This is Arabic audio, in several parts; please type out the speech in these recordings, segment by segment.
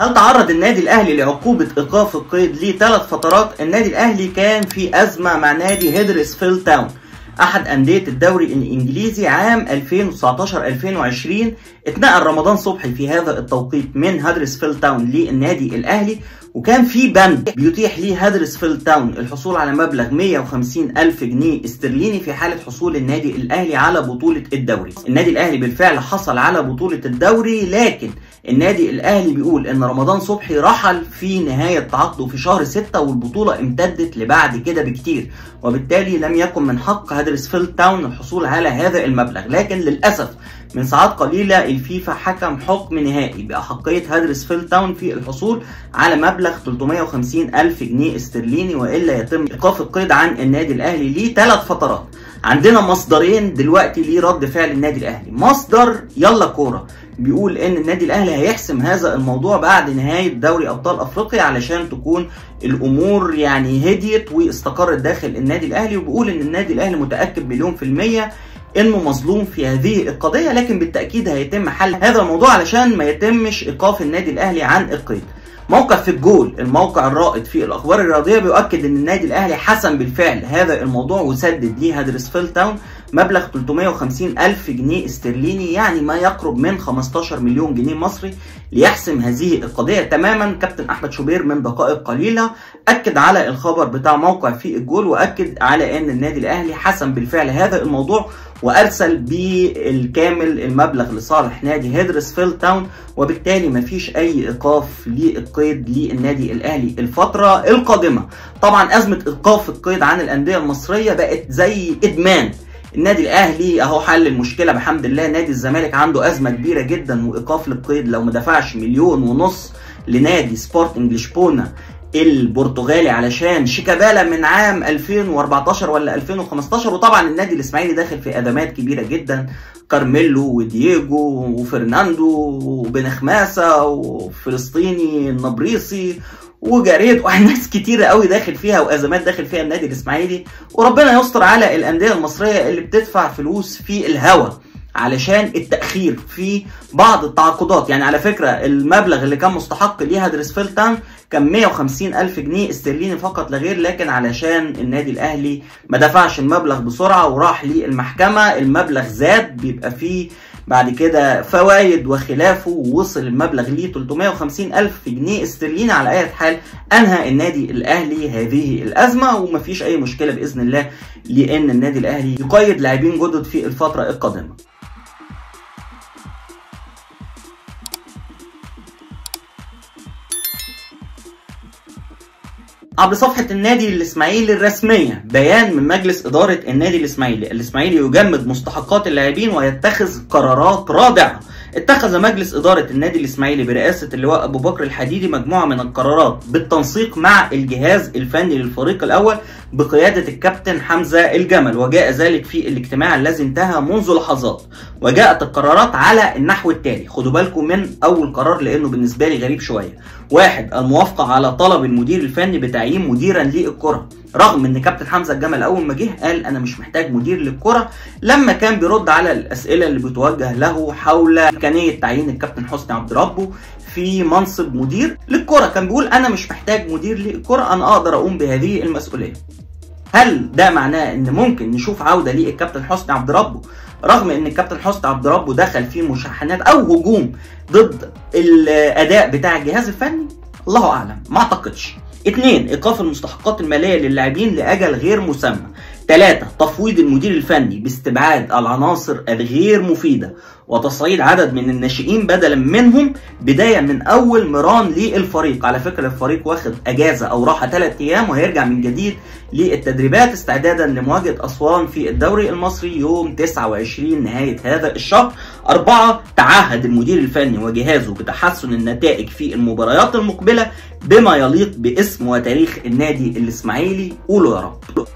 هل تعرض النادي الأهلي لعقوبة إيقاف القيد لثلاث فترات؟ النادي الأهلي كان في أزمة مع نادي هيدرسفيلد تاون. أحد أندية الدوري الإنجليزي عام 2019 2020 اتنقل رمضان صبحي في هذا التوقيت من هدرسفيلد تاون للنادي الأهلي وكان في بند بيتيح ليه هدرسفيلد تاون. الحصول على مبلغ 150 ألف جنيه استرليني في حالة حصول النادي الأهلي على بطولة الدوري. النادي الأهلي بالفعل حصل على بطولة الدوري لكن النادي الأهلي بيقول إن رمضان صبحي رحل في نهاية تعاقده في شهر 6 والبطولة امتدت لبعد كده بكتير. وبالتالي لم يكن من حق هدرسفيلد تاون الحصول على هذا المبلغ. لكن للأسف من ساعات قليلة الفيفا حكم حكم نهائي بأحقية هدرسفيلد تاون في الحصول على مبلغ 350 ألف جنيه استرليني وإلا يتم إيقاف القيد عن النادي الأهلي لثلاث فترات. عندنا مصدرين دلوقتي لرد فعل النادي الأهلي. مصدر يلا كورة. بيقول إن النادي الأهلي هيحسم هذا الموضوع بعد نهاية دوري أبطال أفريقيا علشان تكون الأمور يعني هديت واستقرت داخل النادي الأهلي. وبيقول إن النادي الأهلي متأكد مليون في المية إنه مظلوم في هذه القضية لكن بالتأكيد هيتم حل هذا الموضوع علشان ما يتمش إيقاف النادي الأهلي عن القيد موقع في الجول الموقع الرائد في الأخبار الرياضية بيؤكد إن النادي الأهلي حسم بالفعل هذا الموضوع وسدد ليه هدرسفيلد تاون مبلغ 350 ألف جنيه استرليني يعني ما يقرب من 15 مليون جنيه مصري ليحسم هذه القضية تماما. كابتن أحمد شوبير من دقائق قليلة أكد على الخبر بتاع موقع في الجول وأكد على أن النادي الأهلي حسم بالفعل هذا الموضوع وأرسل بالكامل المبلغ لصالح نادي هيدرسفيلد تاون وبالتالي مفيش أي إيقاف للقيد للنادي الأهلي الفترة القادمة. طبعا أزمة إيقاف القيد عن الأندية المصرية بقت زي إدمان. النادي الأهلي أهو حل المشكلة بحمد الله. نادي الزمالك عنده أزمة كبيرة جدا وإيقاف للقيد لو ما دفعش مليون ونص لنادي سبورتنج لشبونه البرتغالي علشان شيكابالا من عام 2014 ولا 2015 وطبعا النادي الإسماعيلي داخل في أزمات كبيرة جدا. كارميلو ودييجو وفرناندو وبن خماسة وفلسطيني النبريسي وجاريد وناس كتيرة قوي داخل فيها وأزمات داخل فيها النادي الإسماعيلي. وربنا يستر على الأندية المصرية اللي بتدفع فلوس في الهوا. علشان التأخير في بعض التعاقدات. يعني على فكرة المبلغ اللي كان مستحق ليه هدرسفيلد تاون كان 150 ألف جنيه استرليني فقط لا غير لكن علشان النادي الأهلي ما دفعش المبلغ بسرعة وراح للمحكمة المبلغ زاد بيبقى فيه بعد كده فوائد وخلافه ووصل المبلغ ل 350 ألف جنيه استرليني. على أي حال أنهى النادي الأهلي هذه الأزمة ومفيش أي مشكلة بإذن الله لأن النادي الأهلي يقيد لاعبين جدد في الفترة القادمة. عبر صفحة النادي الإسماعيلي الرسمية بيان من مجلس إدارة النادي الإسماعيلي. الإسماعيلي يجمد مستحقات اللاعبين ويتخذ قرارات رادعة اتخذ مجلس إدارة النادي الإسماعيلي برئاسة اللواء أبو بكر الحديدي مجموعة من القرارات بالتنسيق مع الجهاز الفني للفريق الأول بقيادة الكابتن حمزة الجمل وجاء ذلك في الاجتماع الذي انتهى منذ لحظات. وجاءت القرارات على النحو التالي. خدوا بالكم من أول قرار لأنه بالنسبة لي غريب شوية. واحد الموافقة على طلب المدير الفني بتعيين مديرا للكرة. رغم إن كابتن حمزة الجمل أول ما جه قال أنا مش محتاج مدير للكرة لما كان بيرد على الأسئلة اللي بتوجه له حول إمكانية تعيين الكابتن حسني عبد ربه في منصب مدير للكرة. كان بيقول أنا مش محتاج مدير للكرة أنا أقدر أقوم بهذه المسؤولية. هل ده معناه إن ممكن نشوف عودة للكابتن حسني عبد ربه؟ رغم إن الكابتن حسني عبد ربه دخل في مشاحنات أو هجوم ضد الأداء بتاع الجهاز الفني؟ الله أعلم ما أعتقدش. اثنين إيقاف المستحقات المالية للاعبين لأجل غير مسمى. ثلاثة تفويض المدير الفني باستبعاد العناصر الغير مفيدة وتصعيد عدد من الناشئين بدلا منهم بداية من أول مران للفريق. على فكرة الفريق واخد أجازة أو راحة ثلاث أيام وهيرجع من جديد للتدريبات استعدادا لمواجهة أسوان في الدوري المصري يوم 29 نهاية هذا الشهر. أربعة تعهد المدير الفني وجهازه بتحسن النتائج في المباريات المقبلة بما يليق باسم وتاريخ النادي الإسماعيلي قولوا يا رب.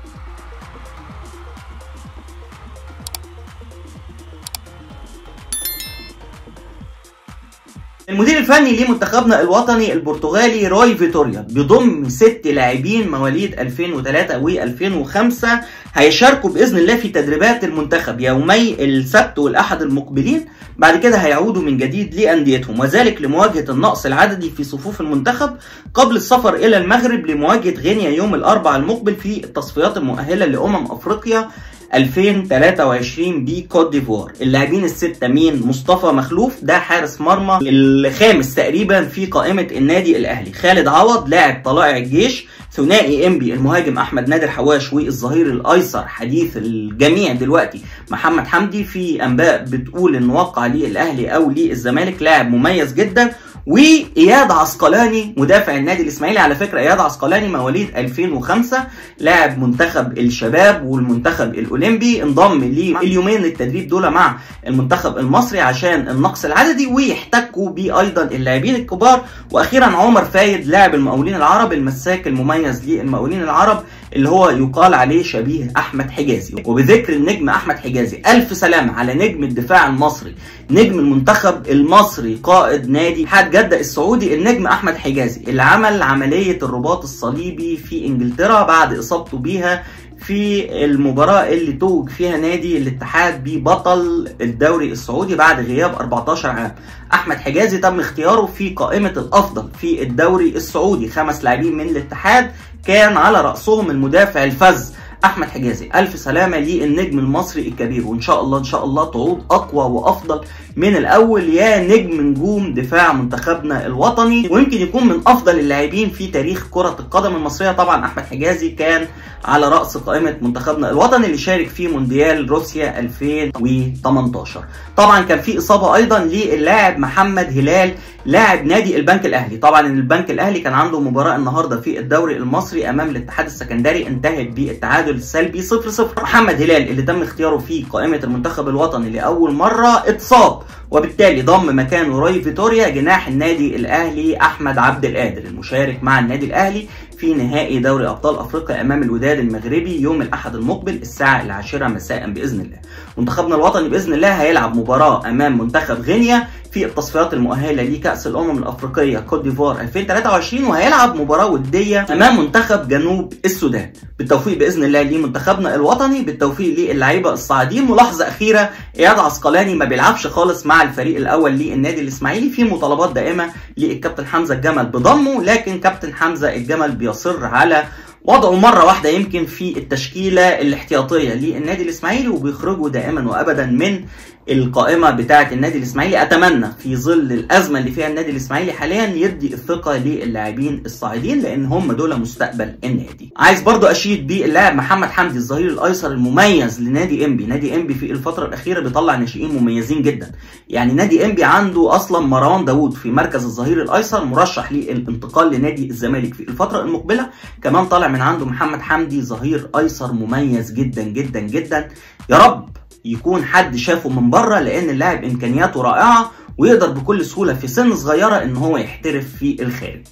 المدير الفني لمنتخبنا الوطني البرتغالي روي فيتوريا بيضم ست لاعبين مواليد 2003 و2005 هيشاركوا بإذن الله في تدريبات المنتخب يومي السبت والأحد المقبلين. بعد كده هيعودوا من جديد لأنديتهم وذلك لمواجهة النقص العددي في صفوف المنتخب قبل السفر إلى المغرب لمواجهة غينيا يوم الأربعاء المقبل في التصفيات المؤهلة لأمم أفريقيا 2023 بكوت ديفوار. اللاعبين الستة مين؟ مصطفى مخلوف ده حارس مرمى الخامس تقريبا في قائمة النادي الأهلي. خالد عوض لاعب طلائع الجيش ثنائي انبي المهاجم أحمد نادر حواش والظهير الأيسر حديث الجميع دلوقتي. محمد حمدي في أنباء بتقول إن وقع للأهلي أو للزمالك لاعب مميز جدا. وإياد عسقلاني مدافع النادي الإسماعيلي على فكرة إياد عسقلاني مواليد 2005 لاعب منتخب الشباب والمنتخب الأولمبي انضم لليومين التدريب دول مع المنتخب المصري عشان النقص العددي ويحتكوا بيه أيضا اللاعبين الكبار. وأخيرا عمر فايد لاعب المقاولين العرب المساك المميز للمقاولين العرب اللي هو يقال عليه شبيه أحمد حجازي. وبذكر النجم أحمد حجازي ألف سلام على نجم الدفاع المصري نجم المنتخب المصري قائد نادي اتحاد جده السعودي النجم أحمد حجازي اللي عمل عملية الرباط الصليبي في إنجلترا بعد إصابته بيها في المباراة اللي توج فيها نادي الاتحاد ببطل الدوري السعودي بعد غياب 14 عام. أحمد حجازي تم اختياره في قائمة الأفضل في الدوري السعودي. خمس لاعبين من الاتحاد كان على رأسهم المدافع الفز أحمد حجازي. ألف سلامة للنجم المصري الكبير وإن شاء الله إن شاء الله تعود أقوى وأفضل من الأول. يا نجم نجوم دفاع منتخبنا الوطني ويمكن يكون من أفضل اللاعبين في تاريخ كرة القدم المصرية. طبعا أحمد حجازي كان على رأس قائمة منتخبنا الوطني اللي شارك في مونديال روسيا 2018 طبعا كان في إصابة أيضا للاعب محمد هلال لاعب نادي البنك الأهلي. طبعا البنك الأهلي كان عنده مباراة النهارده في الدوري المصري أمام الاتحاد السكندري انتهت بالتعادل. السلبي 0 0 محمد هلال اللي تم اختياره في قائمة المنتخب الوطني لأول مرة اتصاب وبالتالي ضم مكانه راي فيتوريا جناح النادي الأهلي أحمد عبد القادر المشارك مع النادي الأهلي في نهائي دوري أبطال أفريقيا أمام الوداد المغربي يوم الأحد المقبل الساعة العاشرة مساء بإذن الله. منتخبنا الوطني بإذن الله هيلعب مباراة أمام منتخب غينيا في التصفيات المؤهلة لكأس الأمم الأفريقية كوت ديفوار 2023 وهيلعب مباراة ودية أمام منتخب جنوب السودان. بالتوفيق بإذن الله لمنتخبنا الوطني بالتوفيق للعيبة الصاعدين. ملاحظة أخيرة إياد عسقلاني ما بيلعبش خالص مع الفريق الأول للنادي الإسماعيلي. في مطالبات دائمة للكابتن حمزة الجمل بضمه لكن كابتن حمزة الجمل بيصر على وضعه مرة واحدة يمكن في التشكيلة الاحتياطية للنادي الإسماعيلي وبيخرجوا دائما وأبدا من القائمة بتاعة النادي الإسماعيلي أتمنى في ظل الأزمة اللي فيها النادي الإسماعيلي حاليا يدي الثقة للاعبين الصاعدين لأن هم دول مستقبل النادي. عايز برضو أشيد باللاعب محمد حمدي الظهير الأيسر المميز لنادي إنبي، نادي إنبي في الفترة الأخيرة بيطلع ناشئين مميزين جدا. يعني نادي إنبي عنده أصلا مروان داوود في مركز الظهير الأيسر مرشح للانتقال لنادي الزمالك في الفترة المقبلة، كمان طالع من عنده محمد حمدي ظهير أيسر مميز جدا جدا جدا. يا رب يكون حد شافه من بره لأن اللاعب إمكانياته رائعة ويقدر بكل سهولة في سن صغيرة إن هو يحترف في الخارج.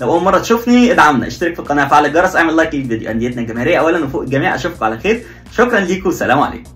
لو أول مرة تشوفني ادعمنا. اشترك في القناة فعل الجرس اعمل لايك للفيديو. أنديتنا الجماهيرية اولا وفوق الجميع أشوفكم على خير. شكرا ليكم والسلام عليكم.